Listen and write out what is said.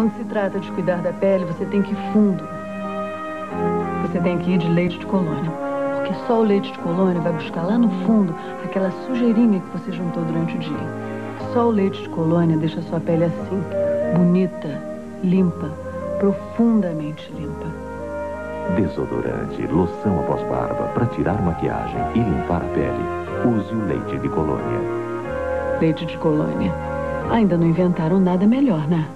Quando se trata de cuidar da pele, você tem que ir fundo. Você tem que ir de leite de colônia. Porque só o leite de colônia vai buscar lá no fundo aquela sujeirinha que você juntou durante o dia. Só o leite de colônia deixa a sua pele assim, bonita, limpa, profundamente limpa. Desodorante, loção após barba, para tirar maquiagem e limpar a pele. Use o leite de colônia. Leite de colônia. Ainda não inventaram nada melhor, né?